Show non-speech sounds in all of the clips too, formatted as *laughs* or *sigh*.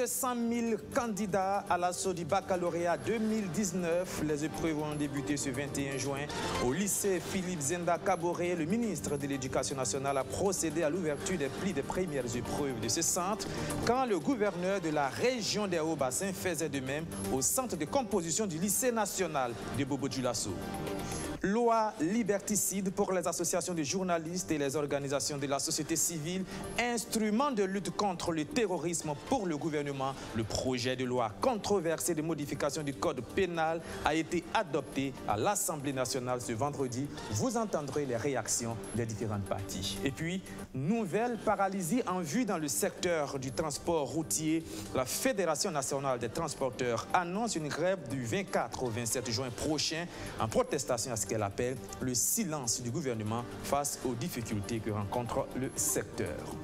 de 100 000 candidats à l'assaut du baccalauréat 2019. Les épreuves ont débuté ce 21 juin au lycée Philippe Zenda Caboret. Le ministre de l'Éducation nationale a procédé à l'ouverture des plis des premières épreuves de ce centre quand le gouverneur de la région des Hauts-Bassins faisait de même au centre de composition du lycée national de Bobo-Dioulasso. Loi liberticide pour les associations de journalistes et les organisations de la société civile, instrument de lutte contre le terrorisme pour le gouvernement. Le projet de loi controversé de modification du code pénal a été adopté à l'Assemblée nationale ce vendredi. Vous entendrez les réactions des différentes parties. Et puis, nouvelle paralysie en vue dans le secteur du transport routier. La Fédération nationale des transporteurs annonce une grève du 24 au 27 juin prochain en protestation à ce qu'elle appelle le silence du gouvernement face aux difficultés que rencontre le secteur.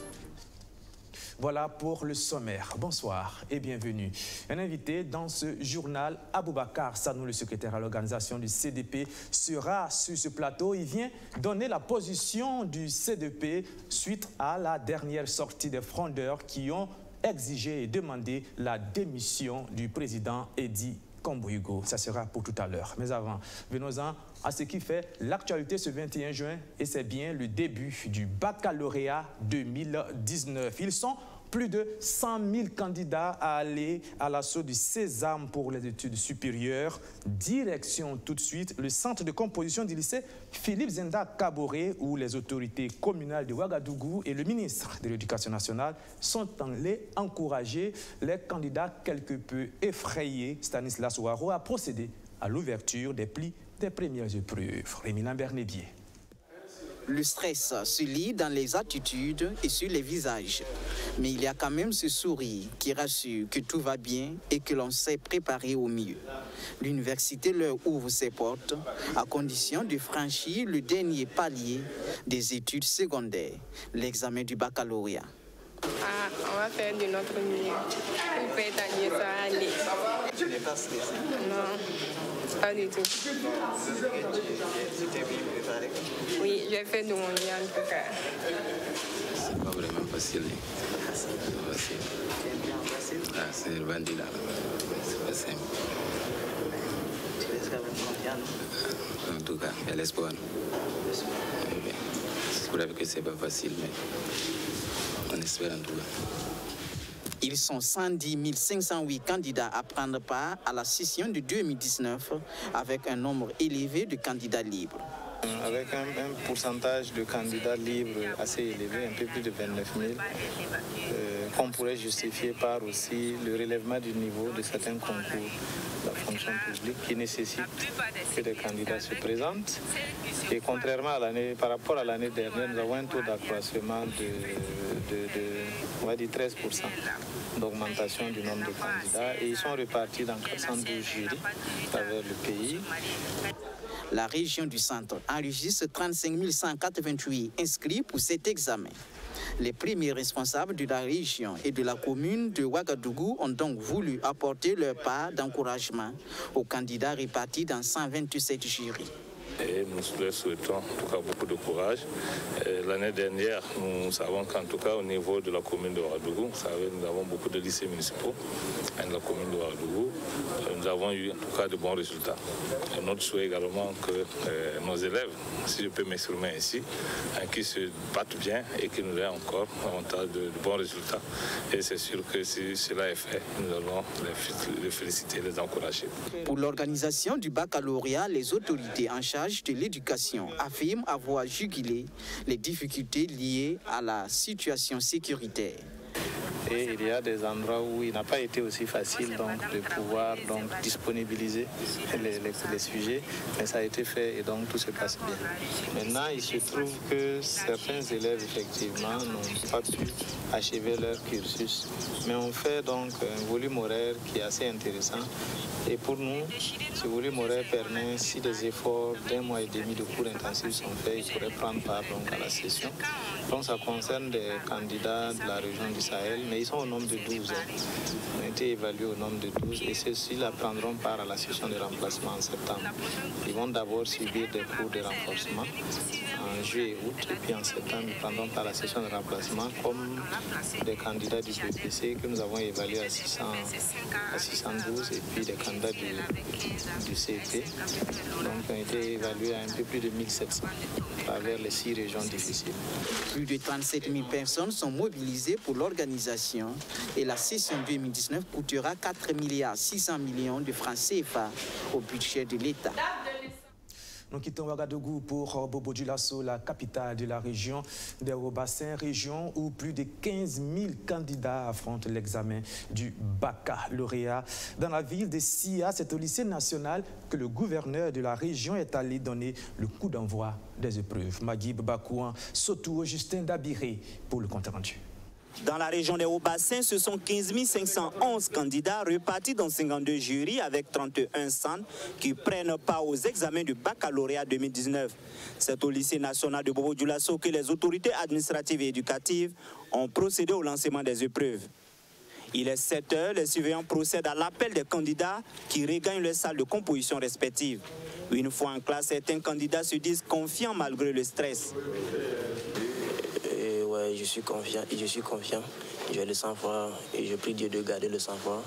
Voilà pour le sommaire. Bonsoir et bienvenue. Un invité dans ce journal, Aboubakar Sanou, le secrétaire à l'organisation du CDP, sera sur ce plateau. Il vient donner la position du CDP suite à la dernière sortie des frondeurs qui ont exigé et demandé la démission du président Edi Hugo. Ça sera pour tout à l'heure. Mais avant, venons-en à ce qui fait l'actualité ce 21 juin et c'est bien le début du baccalauréat 2019. Ils sont plus de 100 000 candidats à aller à l'assaut du Sésame pour les études supérieures. Direction tout de suite le centre de composition du lycée Philippe Zenda Kaboré où les autorités communales de Ouagadougou et le ministre de l'Éducation nationale sont allés encourager les candidats quelque peu effrayés. Stanislas Ouaro a procédé à l'ouverture des plis des premières épreuves. Rémina Bernébier. Le stress se lit dans les attitudes et sur les visages. Mais il y a quand même ce sourire qui rassure que tout va bien et que l'on s'est préparé au mieux. L'université leur ouvre ses portes à condition de franchir le dernier palier des études secondaires, l'examen du baccalauréat. Ah, on va faire de notre mieux. On peut gagner ça, allez. Tu n'es pas stressé Non, pas du tout. Oui, j'ai fait de mon mieux en tout cas. C'est pas vraiment facile. C'est pas facile. Ah, c'est le bandit là. C'est pas simple. Tu es quand même confiant. En tout cas, il y a l'espoir. C'est vrai que c'est pas facile, mais on espère en tout cas. Ils sont 110 508 candidats à prendre part à la session de 2019 avec un nombre élevé de candidats libres. Avec un, pourcentage de candidats libres assez élevé, un peu plus de 29 000, euh, qu'on pourrait justifier par aussi le relèvement du niveau de certains concours de la fonction publique qui nécessitent que des candidats se présentent. Et contrairement à l'année, par rapport à l'année dernière, nous avons un taux d'accroissement de, de- de, on va dire 13% d'augmentation du nombre de candidats et ils sont repartis dans 412 jurys à travers le pays. La région du centre enregistre 35 188 inscrits pour cet examen. Les premiers responsables de la région et de la commune de Ouagadougou ont donc voulu apporter leur part d'encouragement aux candidats répartis dans 127 jurys. Et nous leur souhaitons en tout cas beaucoup de courage. Et L'année dernière, nous savons qu'en tout cas au niveau de la commune de Ouagadougou, vous savez, nous avons beaucoup de lycées municipaux dans la commune de Ouagadougou. Euh, Nous avons eu en tout cas de bons résultats. Et notre souhait également que euh, nos élèves, si je peux m'exprimer ainsi, hein, qui se battent bien et qui nous aient encore davantage de, de bons résultats. Et c'est sûr que si cela est fait, nous allons les féliciter, les encourager. Pour l'organisation du baccalauréat, les autorités en charge de l'éducation affirment avoir jugulé les difficultés liées à la situation sécuritaire. Et il y a des endroits où il n'a pas été aussi facile donc, de pouvoir donc, disponibiliser les, les- les sujets, mais ça a été fait et donc tout se passe bien. Maintenant, il se trouve que certains élèves, effectivement, n'ont pas pu achever leur cursus, mais on fait donc un volume horaire qui est assez intéressant. Et pour nous, ce volume horaire permet, si des efforts d'un mois et demi de cours intensifs sont faits, ils pourraient prendre part donc, à la session. Donc ça concerne des candidats de la région du Sahel, ils sont au nombre de 12. hein. Ils ont été évalués au nombre de 12 et ceux-ci prendront part à la session de remplacement en septembre. Ils vont d'abord subir des cours de renforcement en juillet et août, et puis en septembre, ils prendront part à la session de remplacement comme des candidats du BPC que nous avons évalués à, 600, à 612 et puis des candidats du, du CEP donc, ont été évalués à un peu plus de 1700 à travers les six régions difficiles. Plus de 37 000 personnes sont mobilisées pour l'organisation et la session 2019 coûtera 4 milliards 600 millions de francs CFA au budget de l'État. Nous quittons Ouagadougou pour euh, Bobo Dioulasso, la capitale de la région des Hauts-Bassins, région où plus de 15 000 candidats affrontent l'examen du baccalauréat. Dans la ville de Sia, c'est au lycée national que le gouverneur de la région est allé donner le coup d'envoi des épreuves. Maguib Bakouan, Sotou, Justin Dabiré pour le compte rendu. Dans la région des Hauts-Bassins, ce sont 15 511 candidats repartis dans 52 jurys avec 31 centres qui prennent part aux examens du baccalauréat 2019. C'est au lycée national de Bobo Dioulasso que les autorités administratives et éducatives ont procédé au lancement des épreuves. Il est 7 heures, les surveillants procèdent à l'appel des candidats qui regagnent leurs salles de composition respectives. Une fois en classe, certains candidats se disent confiants malgré le stress. Je suis confiant, je suis confiant. J'ai le sang-froid et je prie Dieu de garder le sang-froid,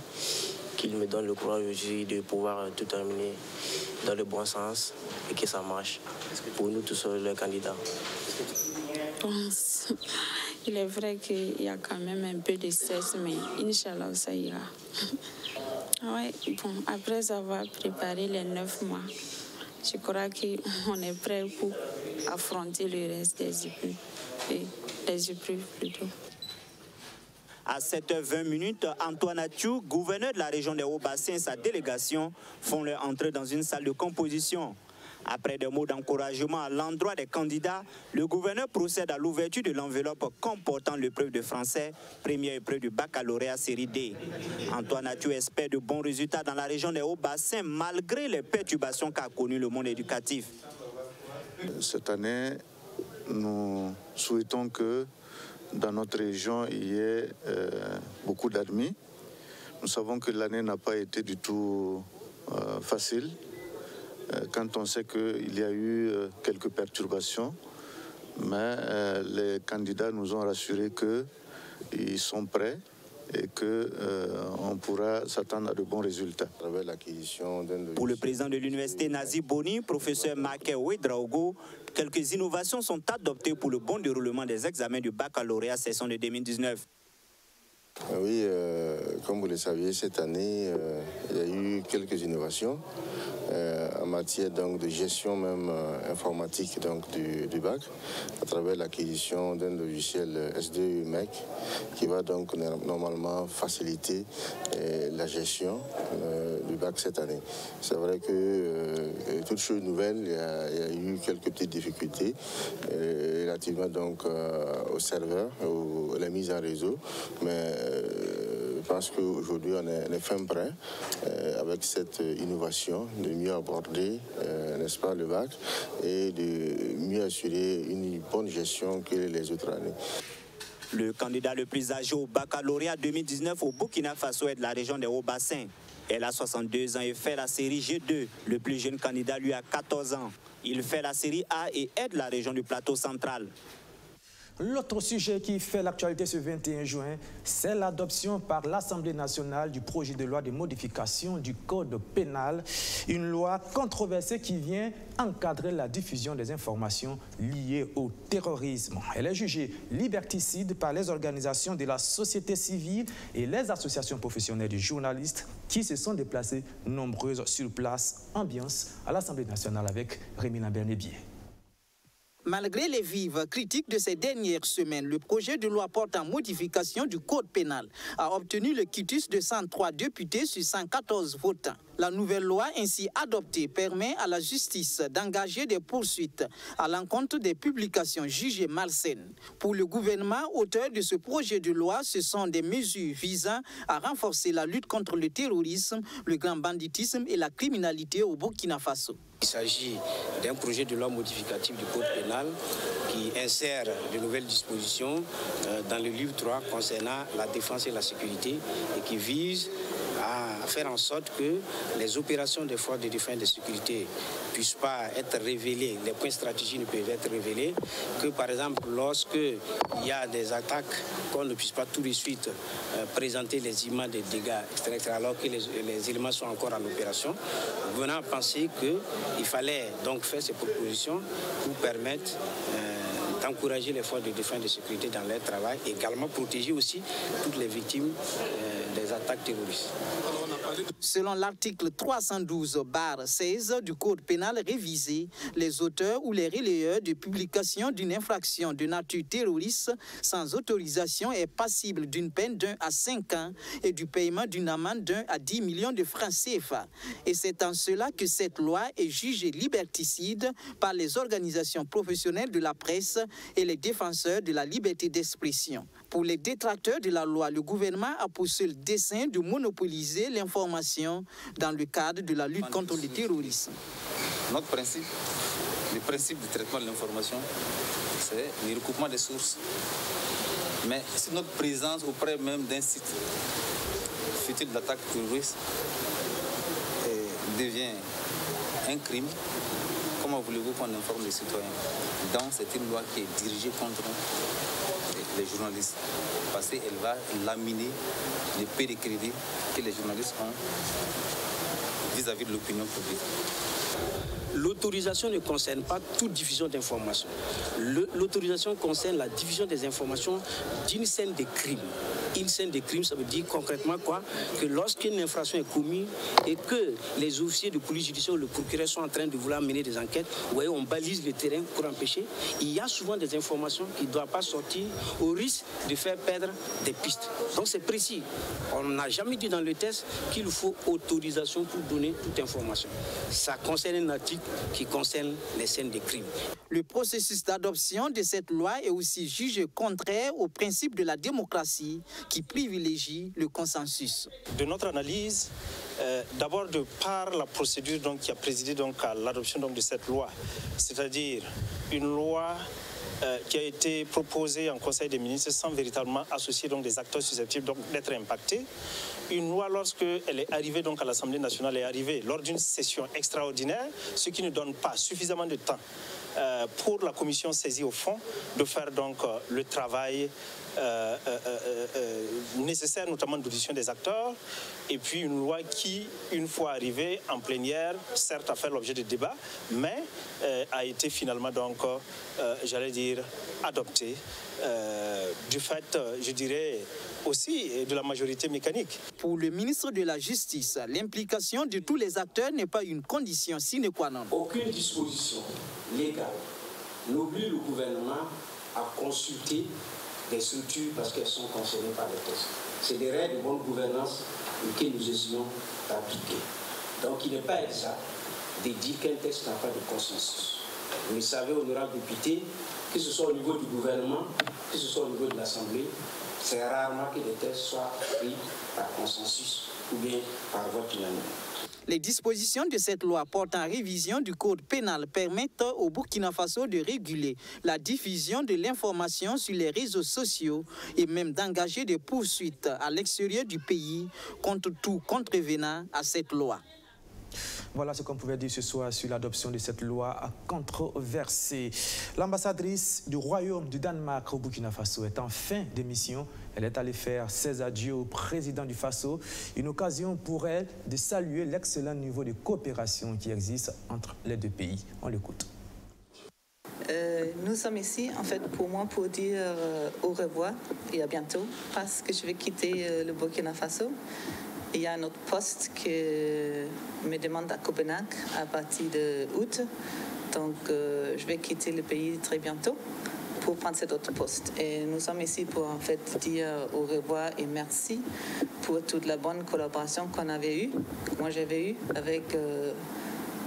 qu'il me donne le courage aussi de pouvoir tout terminer dans le bon sens et que ça marche pour nous tous les candidats. Il est vrai qu'il y a quand même un peu de stress, mais Inch'Allah, ça ira. Bon, après avoir préparé les neuf mois, je crois qu'on est prêt pour affronter le reste des épreuves. Les épreuves plutôt. À 7h20 minutes, Antoine Athiou, gouverneur de la région des Hauts-Bassins et sa délégation font leur entrée dans une salle de composition. Après des mots d'encouragement à l'endroit des candidats, le gouverneur procède à l'ouverture de l'enveloppe comportant l'épreuve de français, première épreuve du baccalauréat série D. Antoine Athiou espère de bons résultats dans la région des Hauts-Bassins malgré les perturbations qu'a connues le monde éducatif. Cette année, nous souhaitons que dans notre région, il y ait euh, beaucoup d'admis. Nous savons que l'année n'a pas été du tout euh, facile. Euh, quand on sait qu'il y a eu quelques perturbations, mais les candidats nous ont rassuré qu'ils sont prêts et qu'on pourra s'attendre à de bons résultats. Pour le président de l'université Nazi Boni, professeur Make Ouedraogo, quelques innovations sont adoptées pour le bon déroulement des examens du baccalauréat session de 2019. Oui, euh, comme vous le saviez, cette année, euh, il y a eu quelques innovations euh, en matière donc, de gestion même informatique donc, du, bac, à travers l'acquisition d'un logiciel SDU MEC qui va donc no- normalement faciliter la gestion du bac cette année. C'est vrai que toute chose nouvelle, il y, a, il y a eu quelques petites difficultés relativement donc au serveur, à la mise en réseau, mais je pense qu'aujourd'hui on est, fin prêt euh, avec cette innovation de mieux aborder, euh, n'est-ce pas, le bac et de mieux assurer une bonne gestion que les autres années. Le candidat le plus âgé au baccalauréat 2019 au Burkina Faso est de la région des Hauts-Bassins. Elle a 62 ans et fait la série G2. Le plus jeune candidat lui a 14 ans. Il fait la série A et aide la région du plateau central. L'autre sujet qui fait l'actualité ce 21 juin, c'est l'adoption par l'Assemblée nationale du projet de loi de modification du Code pénal, une loi controversée qui vient encadrer la diffusion des informations liées au terrorisme. Elle est jugée liberticide par les organisations de la société civile et les associations professionnelles de journalistes qui se sont déplacées nombreuses sur place. Ambiance à l'Assemblée nationale avec Rémi Lambert-Nébier. Malgré les vives critiques de ces dernières semaines, le projet de loi portant modification du code pénal a obtenu le quitus de 103 députés sur 114 votants. La nouvelle loi ainsi adoptée permet à la justice d'engager des poursuites à l'encontre des publications jugées malsaines. Pour le gouvernement, auteur de ce projet de loi, ce sont des mesures visant à renforcer la lutte contre le terrorisme, le grand banditisme et la criminalité au Burkina Faso. Il s'agit d'un projet de loi modificatif du Code pénal qui insère de nouvelles dispositions euh, dans le livre 3 concernant la défense et la sécurité et qui vise à faire en sorte que les opérations des forces de défense de sécurité ne puissent pas être révélées, les points stratégiques ne peuvent être révélés, que par exemple lorsque il y a des attaques, qu'on ne puisse pas tout de suite euh, présenter les images des dégâts, etc., alors que les, éléments sont encore en opération, venant à penser qu'il fallait donc faire ces propositions pour permettre euh, d'encourager les forces de défense et de sécurité dans leur travail, également protéger aussi toutes les victimes euh, des attaques terroristes. Selon l'article 312-16 du Code pénal révisé, les auteurs ou les relayeurs de publication d'une infraction de nature terroriste sans autorisation est passible d'une peine d'un à cinq ans et du paiement d'une amende d'un à 10 millions de francs CFA. Et c'est en cela que cette loi est jugée liberticide par les organisations professionnelles de la presse et les défenseurs de la liberté d'expression. Pour les détracteurs de la loi, le gouvernement a pour seul dessein de monopoliser l'information dans le cadre de la lutte contre le terrorisme. Notre principe, le principe du traitement de l'information, c'est le recoupement des sources. Mais si notre présence auprès même d'un site futile d'attaque terroriste devient un crime, comment voulez-vous qu'on informe les citoyens? Donc c'est une loi qui est dirigée contre les journalistes. Parce qu'elle va laminer les peu de crédit que les journalistes ont vis-à-vis de l'opinion publique. L'autorisation ne concerne pas toute diffusion d'informations. L'autorisation concerne la diffusion des informations d'une scène de crime une scène de crime, ça veut dire concrètement quoi? Que lorsqu'une infraction est commise et que les officiers de police judiciaire ou le procureur sont en train de vouloir mener des enquêtes, vous voyez, on balise le terrain pour empêcher. Il y a souvent des informations qui ne doivent pas sortir au risque de faire perdre des pistes. Donc c'est précis. On n'a jamais dit dans le test qu'il faut autorisation pour donner toute information. Ça concerne un article qui concerne les scènes de crime. Le processus d'adoption de cette loi est aussi jugé contraire au principe de la démocratie qui privilégie le consensus. De notre analyse, euh, d'abord de par la procédure donc, qui a présidé donc, à l'adoption de cette loi, c'est-à-dire une loi euh, qui a été proposée en Conseil des ministres sans véritablement associer donc, des acteurs susceptibles d'être impactés. Une loi, lorsqu'elle est arrivée donc, à l'Assemblée nationale, est arrivée lors d'une session extraordinaire, ce qui ne donne pas suffisamment de temps pour la commission saisie au fond de faire donc euh, le travail euh, nécessaire, notamment d'audition des acteurs, et puis une loi qui, une fois arrivée en plénière, certes a fait l'objet de débats, mais a été finalement donc, j'allais dire, adoptée du fait, je dirais, aussi de la majorité mécanique. Pour le ministre de la Justice, l'implication de tous les acteurs n'est pas une condition sine qua non. Aucune disposition légale n'oblige le gouvernement à consulter des structures parce qu'elles sont concernées par les textes. C'est des règles de bonne gouvernance que nous essayons d'appliquer. Donc il n'est pas exact de dire qu'un texte n'a pas de consensus. Vous le savez, honorable député, que ce soit au niveau du gouvernement, que ce soit au niveau de l'Assemblée, c'est rarement que les textes soient pris par consensus ou bien par vote unanime. Les dispositions de cette loi portant révision du code pénal permettent au Burkina Faso de réguler la diffusion de l'information sur les réseaux sociaux et même d'engager des poursuites à l'extérieur du pays contre tout contrevenant à cette loi. Voilà ce qu'on pouvait dire ce soir sur l'adoption de cette loi controversée. L'ambassadrice du Royaume du Danemark au Burkina Faso est en fin d'émission. Elle est allée faire ses adieux au président du Faso. Une occasion pour elle de saluer l'excellent niveau de coopération qui existe entre les deux pays. On l'écoute. Euh, nous sommes ici, en fait, pour moi, pour dire euh, au revoir et à bientôt, parce que je vais quitter euh, le Burkina Faso. Il y a un autre poste qui me demande à Copenhague à partir de août. Donc, euh, je vais quitter le pays très bientôt pour prendre cet autre poste. Et nous sommes ici pour en fait dire au revoir et merci pour toute la bonne collaboration qu'on avait eue, moi j'avais eue avec euh,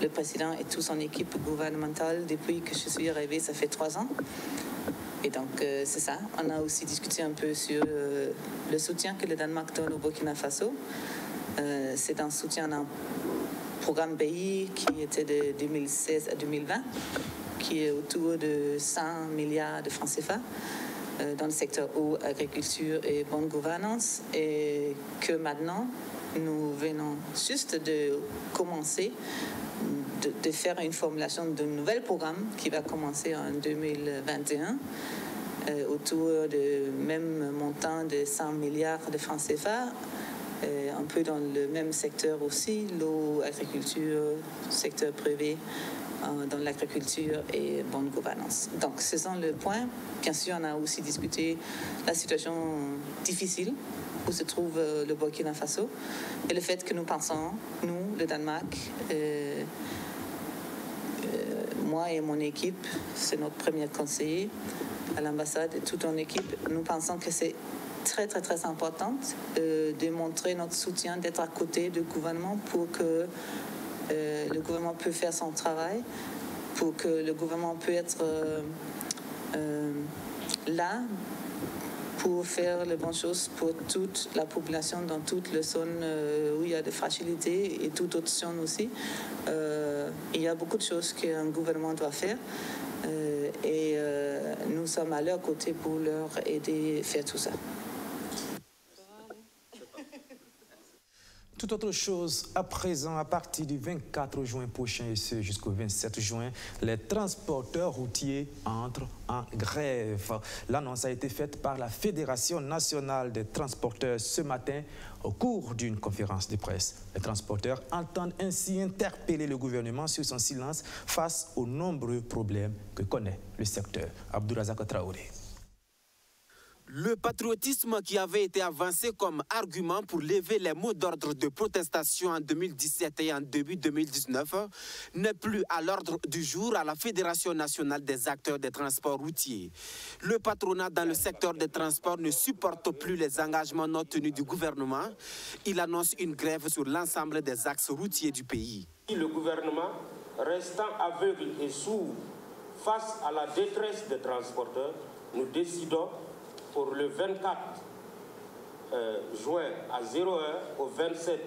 le président et toute son équipe gouvernementale depuis que je suis arrivée, ça fait trois ans. Et donc, euh, c'est ça. On a aussi discuté un peu sur le soutien que le Danemark donne au Burkina Faso. c'est un soutien programme BI qui était de 2016 à 2020, qui est autour de 100 milliards de francs CFA euh, dans le secteur eau, agriculture et bonne gouvernance, et que maintenant, nous venons juste de commencer de, faire une formulation d'un nouvel programme qui va commencer en 2021 euh, autour de même montant de 100 milliards de francs CFA, euh, un peu dans le même secteur aussi, l'eau, agriculture, secteur privé, euh, dans l'agriculture et bonne gouvernance. Donc, ce sont les points. Bien sûr, on a aussi discuté la situation difficile où se trouve le Burkina Faso et le fait que nous pensons, nous, le Danemark, moi et mon équipe, c'est notre premier conseiller à l'ambassade et toute mon équipe, nous pensons que c'est très très très important euh, de montrer notre soutien, d'être à côté du gouvernement pour que euh, le gouvernement peut faire son travail, pour que le gouvernement peut être euh, euh, là pour faire les bonnes choses pour toute la population dans toute les zones euh, où il y a des fragilités et toute autre zone aussi. Euh, il y a beaucoup de choses qu'un gouvernement doit faire euh, et nous sommes à leur côté pour leur aider à faire tout ça. Toute autre chose, à présent, à partir du 24 juin prochain et ce jusqu'au 27 juin, les transporteurs routiers entrent en grève. L'annonce a été faite par la Fédération nationale des transporteurs ce matin au cours d'une conférence de presse. Les transporteurs entendent ainsi interpeller le gouvernement sur son silence face aux nombreux problèmes que connaît le secteur. Abdourazak Traoré. Le patriotisme qui avait été avancé comme argument pour lever les mots d'ordre de protestation en 2017 et en début 2019 n'est plus à l'ordre du jour à la Fédération nationale des acteurs des transports routiers. Le patronat dans le secteur des transports ne supporte plus les engagements non tenus du gouvernement. Il annonce une grève sur l'ensemble des axes routiers du pays. Le gouvernement, restant aveugle et sourd face à la détresse des transporteurs, nous décidons pour le 24 euh, juin à 0 heure au 27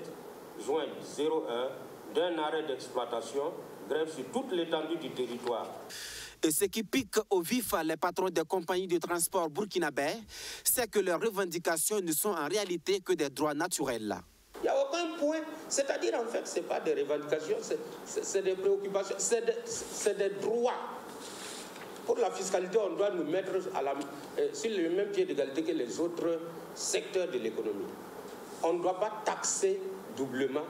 juin 0 heure d'un arrêt d'exploitation, grève sur toute l'étendue du territoire. Et ce qui pique au vif les patrons des compagnies de transport burkinabais, c'est que leurs revendications ne sont en réalité que des droits naturels. Il n'y a aucun point, c'est-à-dire en fait, ce n'est pas des revendications, c'est des préoccupations, c'est des droits. Pour la fiscalité, on doit nous mettre à la, euh, sur le même pied d'égalité que les autres secteurs de l'économie. On ne doit pas taxer doublement.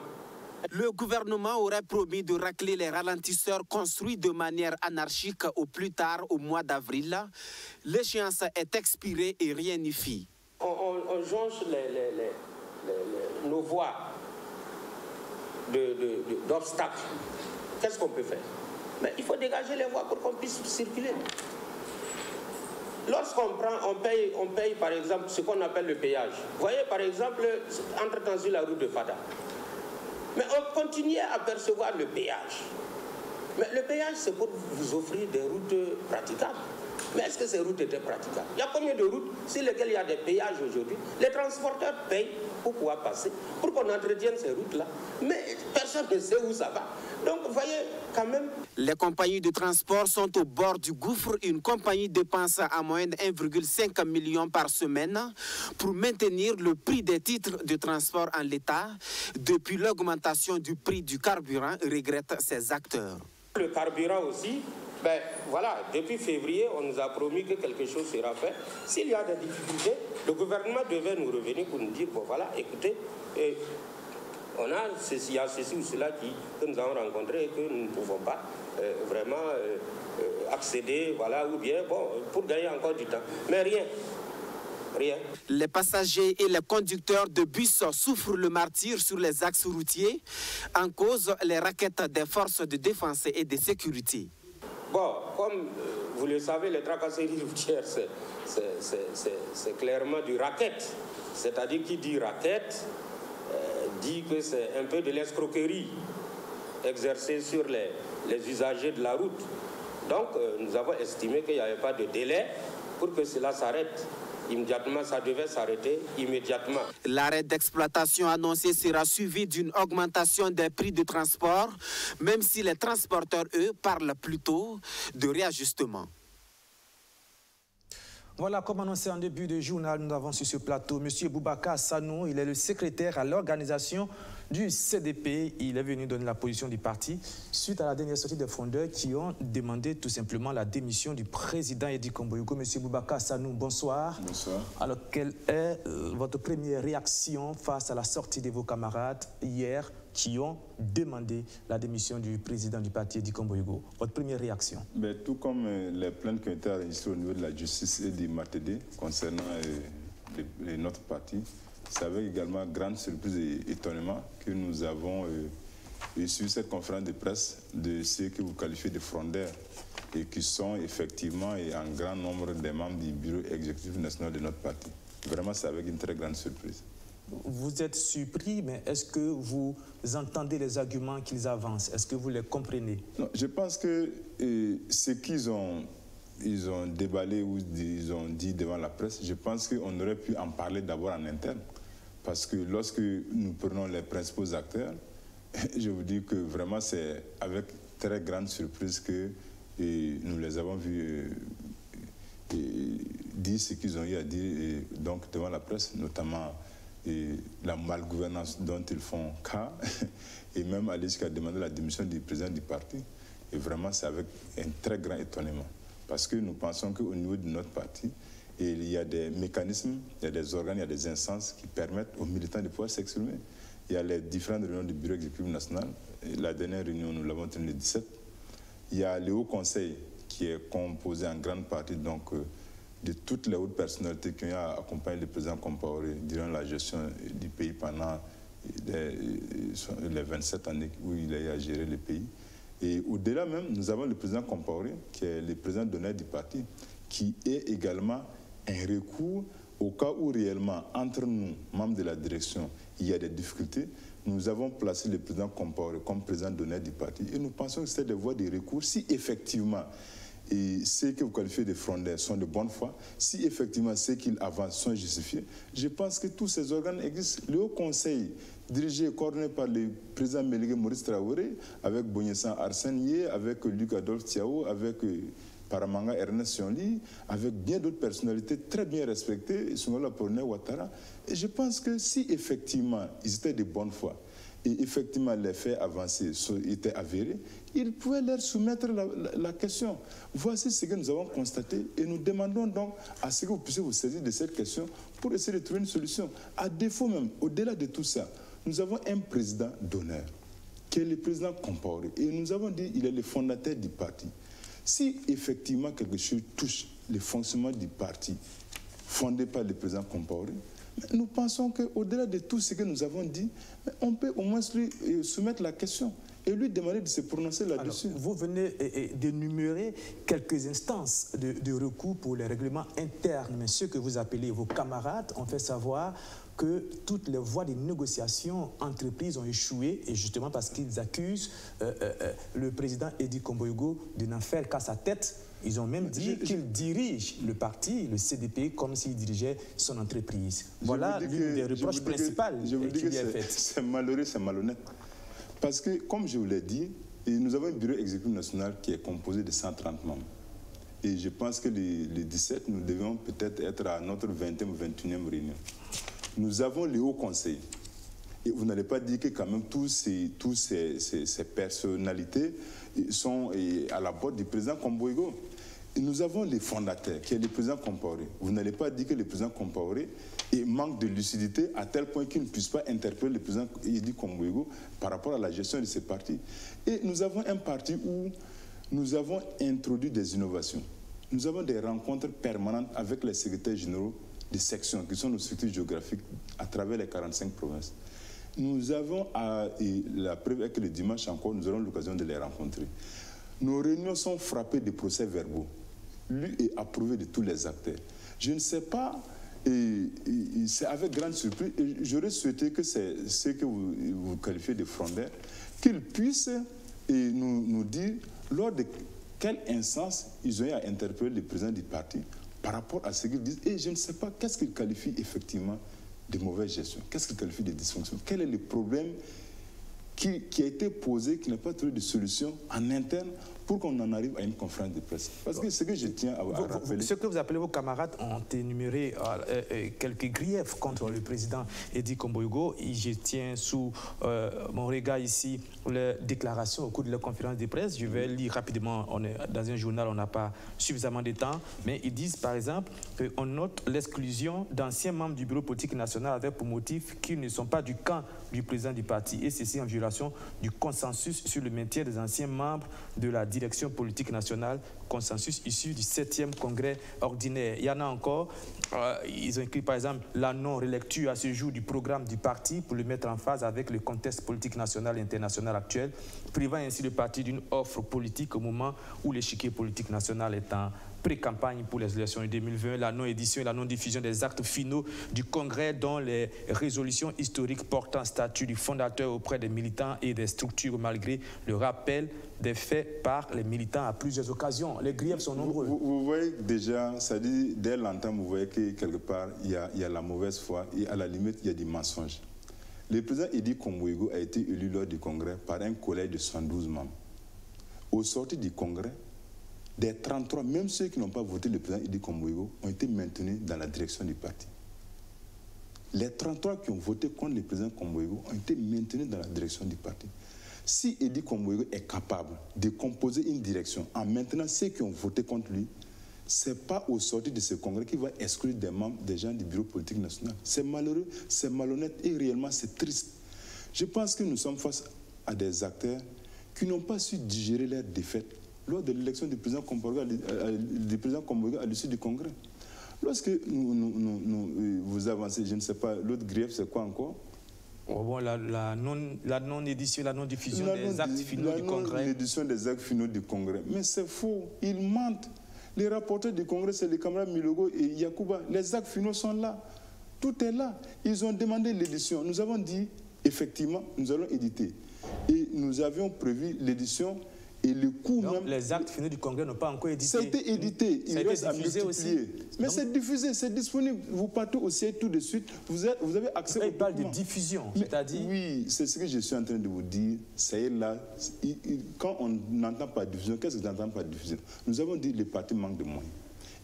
Le gouvernement aurait promis de racler les ralentisseurs construits de manière anarchique au plus tard au mois d'avril. L'échéance est expirée et rien n'y fit. On, on, on jonche les, les, les, nos voies d'obstacles. Qu'est-ce qu'on peut faire? Mais il faut dégager les voies pour qu'on puisse circuler. Lorsqu'on prend, on paye, on paye par exemple ce qu'on appelle le péage. Vous voyez par exemple, entre-temps sur la route de Fada. Mais on continuait à percevoir le péage. Mais le péage, c'est pour vous offrir des routes praticables. Mais est-ce que ces routes étaient praticables? Il y a combien de routes sur lesquelles il y a des péages aujourd'hui? Les transporteurs payent pour pouvoir passer, pour qu'on entretienne ces routes-là. Mais personne ne sait où ça va. Donc, vous voyez, quand même. Les compagnies de transport sont au bord du gouffre. Une compagnie dépense en moyenne 1,5 million par semaine pour maintenir le prix des titres de transport en l'état. Depuis l'augmentation du prix du carburant, regrettent ces acteurs. Le carburant aussi, ben voilà, depuis février, on nous a promis que quelque chose sera fait. S'il y a des difficultés, le gouvernement devait nous revenir pour nous dire, bon voilà, écoutez, et on a ceci, il y a ceci ou cela qui, que nous avons rencontré et que nous ne pouvons pas vraiment euh, euh, accéder, voilà, ou bien, bon, pour gagner encore du temps. Mais rien. Rien. Les passagers et les conducteurs de bus souffrent le martyr sur les axes routiers en cause les raquettes des forces de défense et de sécurité. Bon, comme vous le savez, les tracasseries routières, c'est clairement du racket. C'est-à-dire qui dit racket euh, dit que c'est un peu de l'escroquerie exercée sur les, les, usagers de la route. Donc, euh, nous avons estimé qu'il n'y avait pas de délai pour que cela s'arrête. immédiatement, ça devait s'arrêter immédiatement. L'arrêt d'exploitation annoncé sera suivi d'une augmentation des prix de transport, même si les transporteurs, eux, parlent plutôt de réajustement. Voilà, comme annoncé en début de journal, nous avons sur ce plateau M. Boubacar Sanou. Il est le secrétaire à l'organisation du CDP. Il est venu donner la position du parti suite à la dernière sortie des fondeurs qui ont demandé tout simplement la démission du président Edi Komboyuko. Monsieur Boubacar Sanou, bonsoir. Bonsoir. Alors, quelle est euh, votre première réaction face à la sortie de vos camarades hier qui ont demandé la démission du président du parti Edi Komboyuko Votre première réaction? Mais ben, Tout comme euh, les plaintes qui ont été enregistrées au niveau de la justice et du MATD concernant euh, notre parti, c'est avec également grande surprise et étonnement que nous avons euh, suivi cette conférence de presse de ceux que vous qualifiez de frondeurs et qui sont effectivement et en grand nombre des membres du bureau exécutif national de notre parti. Vraiment, c'est avec une très grande surprise. Vous êtes surpris, mais est-ce que vous entendez les arguments qu'ils avancent? Est-ce que vous les comprenez? Non, Je pense que euh, ce qu'ils ont ils ont déballé ou ils ont dit devant la presse, je pense qu'on aurait pu en parler d'abord en interne. Parce que lorsque nous prenons les principaux acteurs, *laughs* je vous dis que vraiment c'est avec très grande surprise que nous les avons vus dire ce qu'ils ont eu à dire donc devant la presse, notamment la malgouvernance dont ils font cas, *laughs* et même aller jusqu'à demander la démission du président du parti. Et vraiment, c'est avec un très grand étonnement. Parce que nous pensons qu'au niveau de notre parti, il y a des mécanismes, il y a des organes, il y a des instances qui permettent aux militants de pouvoir s'exprimer. Il y a les différentes réunions du Bureau exécutif national. La dernière réunion, nous l'avons tenue le 17. Il y a le Haut Conseil qui est composé en grande partie donc, euh, de toutes les hautes personnalités qui ont accompagné le président Compaoré durant la gestion du pays pendant les, 27 années où il a gérer le pays. Et au-delà même, nous avons le président Compaoré, qui est le président d'honneur du parti, qui est également un recours au cas où réellement, entre nous, membres de la direction, il y a des difficultés. Nous avons placé le président Compaoré comme président d'honneur du parti et nous pensons que c'est des voies de recours si effectivement ceux que vous qualifiez de frondeurs sont de bonne foi, si effectivement ceux qu'ils avancent sont justifiés, je pense que tous ces organes existent. Le Haut Conseil dirigé et coordonné par le président Méligue Maurice Traoré, avec Bonyessan Arsène avec Luc Adolphe Tiao, avec euh, Paramanga Ernest Sionli, avec bien d'autres personnalités très bien respectées, Sungola Porné Ouattara. Et je pense que si effectivement ils étaient de bonne foi, et effectivement les faits avancés étaient avérés, ils pouvaient leur soumettre la, question. Voici ce que nous avons constaté et nous demandons donc à ce que vous puissiez vous saisir de cette question pour essayer de trouver une solution. À défaut même, au-delà de tout ça, nous avons un président d'honneur, qui est le président Compaoré. Et nous avons dit qu'il est le fondateur du parti. Si effectivement quelque chose touche le fonctionnement du parti fondé par le président Compaoré, nous pensons qu'au-delà de tout ce que nous avons dit, on peut au moins lui euh, soumettre la question et lui demander de se prononcer là-dessus. Vous venez d'énumérer quelques instances de, de, recours pour les règlements internes, mais ceux que vous appelez vos camarades ont fait savoir que toutes les voies de négociation entreprises ont échoué, et justement parce qu'ils accusent euh, euh, euh, le président Edi Komboyogo de n'en faire qu'à sa tête. Ils ont même dit qu'il dirige le parti, le CDP, comme s'il dirigeait son entreprise. voilà l'une des reproches principales je vous dis que C'est malheureux, c'est malhonnête. Parce que, comme je vous l'ai dit, nous avons un bureau exécutif national qui est composé de 130 membres. Et je pense que les, 17, nous devions peut-être être à notre 20e ou 21e réunion. Nous avons le Haut Conseil. Et vous n'allez pas dire que quand même tous ces, tous ces, personnalités sont à la botte du président Comboigo. Nous avons les fondateurs, qui est le président Compaoré. Vous n'allez pas dire que le président Compaoré manque de lucidité à tel point qu'il ne puisse pas interpeller le président Yedi Komboego par rapport à la gestion de ces partis. Et nous avons un parti où nous avons introduit des innovations. Nous avons des rencontres permanentes avec les secrétaires généraux des sections qui sont nos structures géographiques à travers les 45 provinces. Nous avons, à, la preuve est que le dimanche encore, nous aurons l'occasion de les rencontrer. Nos réunions sont frappées de procès verbaux, lus et approuvés de tous les acteurs. Je ne sais pas, et, c'est avec grande surprise, j'aurais souhaité que c'est ce que vous, qualifiez de frondeurs, qu'ils puissent nous, nous dire lors de quelle instance ils ont eu à interpeller le président du parti par rapport à ce qu'ils disent. Et je ne sais pas qu'est-ce qu'ils qualifient effectivement de mauvaise gestion, qu'est-ce qu'ils qualifient de dysfonction, quel est le problème qui, qui a été posé, qui n'a pas trouvé de solution en interne pour qu'on en arrive à une conférence de presse. Parce que ce que je tiens à, Vous- rappeler... Ce que vous appelez vos camarades ont énuméré euh, euh, euh, quelques griefs contre le président Edi Komboigo. Et je tiens sous euh, mon regard ici les déclarations au cours de la conférence de presse. Je vais lire rapidement. On est dans un journal, on n'a pas suffisamment de temps. Mais ils disent par exemple qu'on note l'exclusion d'anciens membres du bureau politique national avec pour motif qu'ils ne sont pas du camp du président du parti. Et ceci en violation du consensus sur le maintien des anciens membres de la direction politique nationale, consensus issu du 7e congrès ordinaire. Il y en a encore, euh, ils ont écrit par exemple la non-relecture à ce jour du programme du parti pour le mettre en phase avec le contexte politique national et international actuel, privant ainsi le parti d'une offre politique au moment où l'échiquier politique national est en pré-campagne pour les élections de 2020, la non-édition et la non-diffusion des actes finaux du Congrès, dont les résolutions historiques portant statut du fondateur auprès des militants et des structures, malgré le rappel des faits par les militants à plusieurs occasions. Les griefs sont nombreux. Vous, vous voyez déjà, ça dit, dès longtemps, vous voyez que quelque part, il y, a, il y a la mauvaise foi et à la limite, il y a des mensonges. Le président Edi Komwego a été élu lors du congrès par un collège de 112 membres. Au sorti du congrès, des 33, même ceux qui n'ont pas voté le président Edi Komwego, ont été maintenus dans la direction du parti. Les 33 qui ont voté contre le président Komwego ont été maintenus dans la direction du parti. Si Edi Komwego est capable de composer une direction en maintenant ceux qui ont voté contre lui, ce n'est pas au sortir de ce congrès qu'il va exclure des membres, des gens du bureau politique national. C'est malheureux, c'est malhonnête et réellement c'est triste. Je pense que nous sommes face à des acteurs qui n'ont pas su digérer leur défaite lors de l'élection du président Komwego à l'i- à- l'issue du congrès. Lorsque euh, vous avancez, je ne sais pas, l'autre grief, c'est quoi encore? Oh, bon, la, la non- la non-édition, la non-diffusion La des non- actes finaux la du Congrès. non-édition des actes finaux du Congrès. Mais c'est faux. Ils mentent. Les rapporteurs du Congrès, c'est les camarades Milogo et Yakuba. Les actes finaux sont là. Tout est là. Ils ont demandé l'édition. Nous avons dit, effectivement, nous allons éditer. Et nous avions prévu l'édition et le coût Donc, même. les actes finaux du Congrès n'ont pas encore édité. Ça a été édité, Ça il a été reste à multiplier. aussi. Mais c'est diffusé, c'est disponible. Vous partez au siège tout de suite, vous avez, vous avez accès Là, au il parle de diffusion, c'est-à-dire Oui, c'est ce que je suis en train de vous dire. C'est là, il- il- quand on n'entend pas diffusion, qu'est-ce que vous n'entendez pas diffusion? Nous avons dit les partis manquent de moyens.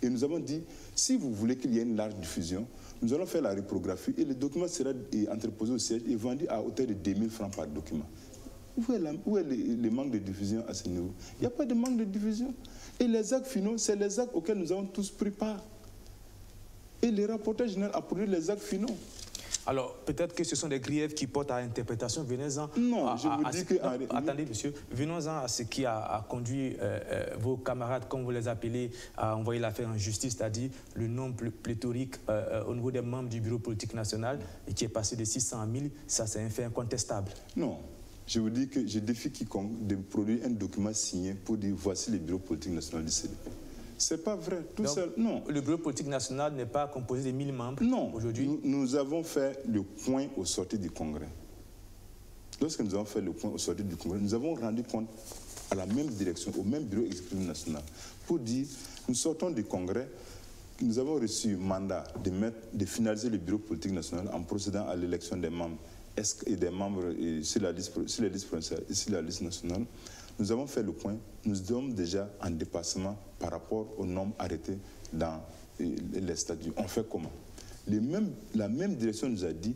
Et nous avons dit, si vous voulez qu'il y ait une large diffusion, nous allons faire la reprographie et le document sera entreposé au siège et vendu à hauteur de 2000 francs par document. Où est, la- où est le, le manque de diffusion à ce niveau? Il n'y a pas de manque de diffusion. Et les actes finaux, c'est les actes auxquels nous avons tous pris part. Et le rapporteur général a produit les actes finaux. Alors, peut-être que ce sont des griefs qui portent à interprétation. Venez-en. Non, à- je vous à dis que- non, attendez, monsieur. Venons-en à ce qui a, a conduit euh, euh, vos camarades, comme vous les appelez, à envoyer l'affaire en justice, c'est-à-dire le nombre pl- pléthorique euh, au niveau des membres du bureau politique national, et qui est passé de 600 à 1000. Ça, c'est un fait incontestable. Non. Je vous dis que je défie quiconque de produire un document signé pour dire voici le bureau politique national du CDP. C'est pas vrai. Tout Donc, ça, non. Le bureau politique national n'est pas composé de 1000 membres Non. aujourd'hui. Nous, nous avons fait le point au sortir du congrès. Lorsque nous avons fait le point au sortir du congrès, nous avons rendu compte à la même direction, au même bureau exécutif national, pour dire nous sortons du congrès, nous avons reçu mandat de, mettre, de finaliser le bureau politique national en procédant à l'élection des membres que- et des membres et sur, la liste, sur la liste nationale. Nous avons fait le point, nous sommes déjà en dépassement par rapport aux normes arrêtées dans euh, les statuts. On fait comment? La même direction nous a dit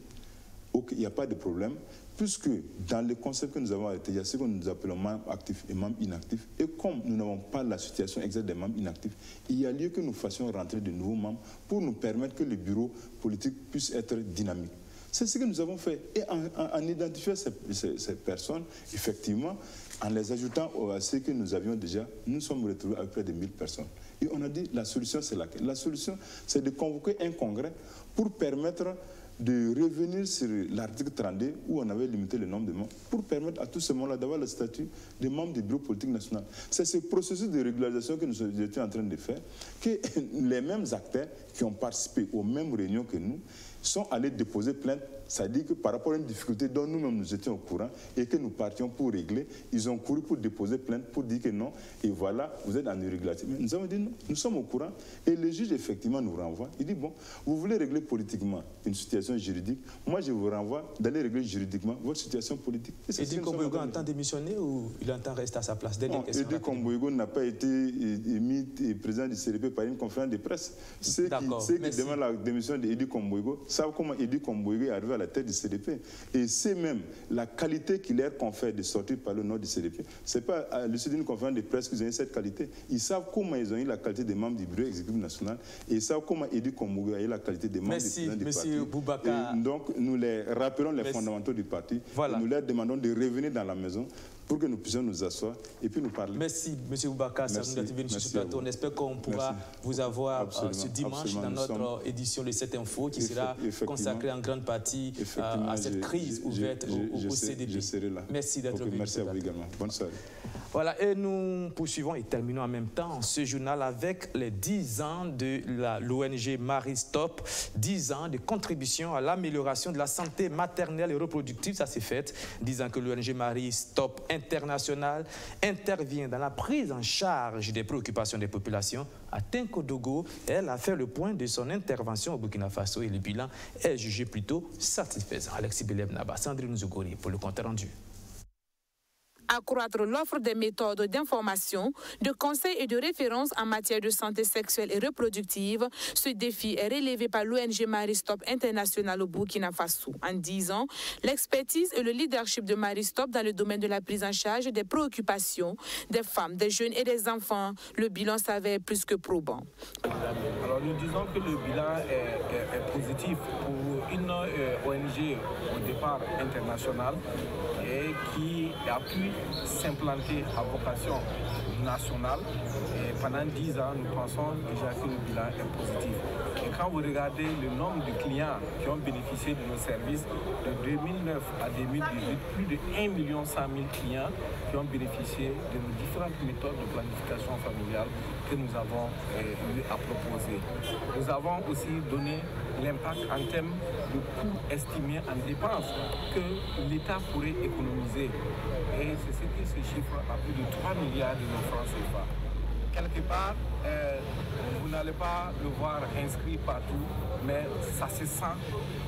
Ok, il n'y a pas de problème, puisque dans les concepts que nous avons arrêtés, il y a ce que nous appelons membres actifs et membres inactifs. Et comme nous n'avons pas la situation exacte des membres inactifs, il y a lieu que nous fassions rentrer de nouveaux membres pour nous permettre que le bureau politique puisse être dynamique. C'est ce que nous avons fait. Et en, en- en identifiant ces, personnes, effectivement, en les ajoutant à ce que nous avions déjà, nous sommes retrouvés avec près de 1000 personnes. Et on a dit, la solution, c'est laquelle? La solution, c'est de convoquer un congrès pour permettre de revenir sur l'article 32 où on avait limité le nombre de membres pour permettre à tous ces membres-là d'avoir le statut de membres du bureau politique national. C'est ce processus de régularisation que nous étions en train de faire que *laughs* les mêmes acteurs qui ont participé aux mêmes réunions que nous sont allés déposer plainte ça dit que par rapport à une difficulté dont nous-mêmes nous étions au courant et que nous partions pour régler, ils ont couru pour déposer plainte pour dire que non, et voilà, vous êtes en irrégularité. Mais nous avons dit non, nous sommes au courant. Et le juge, effectivement, nous renvoie. Il dit bon, vous voulez régler politiquement une situation juridique, moi je vous renvoie d'aller régler juridiquement votre situation politique. Et dit Komboygo entend démissionner ou il entend rester à sa place? Edi Komboygo n'a pas été émis président du CRP par une conférence de presse. Ceux qui, demandent la démission d'Edi Komboygo savent comment Edi Komboygo est arrivé à la tête du CDP. Et c'est même la qualité qui leur confère de sortir par le nom du CDP. Ce n'est pas à l'issue d'une conférence de presse qu'ils ont eu cette qualité. Ils savent comment ils ont eu la qualité des membres du bureau exécutif national et ils savent comment Edi Kombogo a eu la qualité des membres Merci, du monsieur parti. Donc, nous les rappelons les Merci. fondamentaux du parti. Voilà. Et nous leur demandons de revenir dans la maison pour que nous puissions nous asseoir et puis nous parler. Merci, M. Boubacar, Merci. D'être venu sur ce plateau. On espère qu'on pourra Merci. vous avoir euh, Absolument, ce dimanche dans notre sommes- édition de cette info qui sera consacrée en grande partie euh, à cette crise ouverte au, au serai- CDP. Je serai là. Merci d'être venu. Merci à vous également. Bonne soirée. Voilà, et nous poursuivons et terminons en même temps ce journal avec les 10 ans de l'ONG Marie Stop, 10 ans de contribution à l'amélioration de la santé maternelle et reproductive, ça s'est fait, 10 ans que l'ONG Marie Stop International intervient dans la prise en charge des préoccupations des populations. À Tinkodogo, elle a fait le point de son intervention au Burkina Faso et le bilan est jugé plutôt satisfaisant. Alexis Belem Naba, Sandrine Zougori pour le compte rendu. Accroître l'offre des méthodes d'information, de conseils et de références en matière de santé sexuelle et reproductive. Ce défi est relevé par l'ONG Maristop International au Burkina Faso. En 10 ans, l'expertise et le leadership de Maristop dans le domaine de la prise en charge des préoccupations des femmes, des jeunes et des enfants, le bilan s'avère plus que probant. Alors nous disons que le bilan est, positif pour une euh, ONG au départ internationale et qui a pu s'implanter à vocation nationale. Et pendant 10 ans, nous pensons déjà que le bilan est positif. Et quand vous regardez le nombre de clients qui ont bénéficié de nos services de 2009 à 2018, plus de 1 million 100 000 clients qui ont bénéficié de nos différentes méthodes de planification familiale que nous avons eu à proposer. Nous avons aussi donné l'impact en termes de coûts estimés en dépenses que l'État pourrait économiser. Et c'est ce qui se chiffre à plus de 3 milliards de francs CFA. Quelque part, euh, vous n'allez pas le voir inscrit partout, mais ça se sent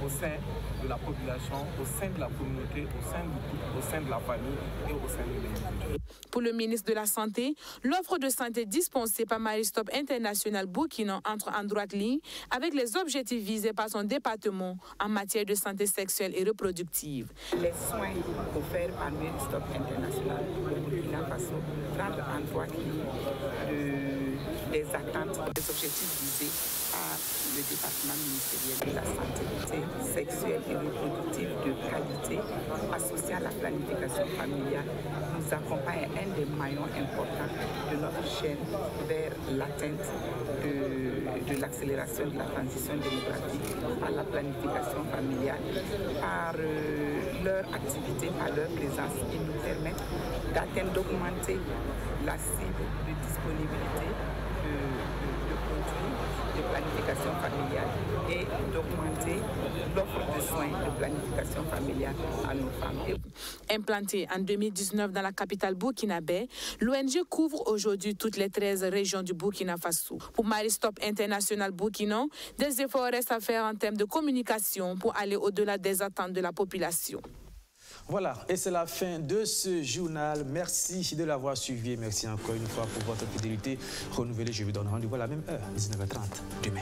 au sein de la population, au sein de la communauté, au sein du couple, au sein de la famille et au sein de l'individu. Pour le ministre de la Santé, l'offre de santé dispensée par Maristop International Burkina entre en droite ligne avec les objectifs visés par son département en matière de santé sexuelle et reproductive. Les soins offerts par Maristop International Burkina Faso rentrent en droite ligne de- des attentes, des objectifs visés par le département ministériel de la santé sexuelle et reproductive de qualité associée à la planification familiale nous accompagne un des maillons importants de notre chaîne vers l'atteinte de, de l'accélération de la transition démographique par la planification familiale, par euh, leur activité, par leur présence. Ils nous permettent d'atteindre, d'augmenter la cible de disponibilité de, de- de produits de planification et d'augmenter l'offre de soins de planification familiale à nos femmes. Implantée en 2019 dans la capitale burkinabé, l'ONG couvre aujourd'hui toutes les 13 régions du Burkina Faso. Pour Maristop International Burkina, des efforts restent à faire en termes de communication pour aller au-delà des attentes de la population. Voilà, et c'est la fin de ce journal. Merci de l'avoir suivi merci encore une fois pour votre fidélité renouvelée. Je vous donne rendez-vous à la même heure, 19h30 demain.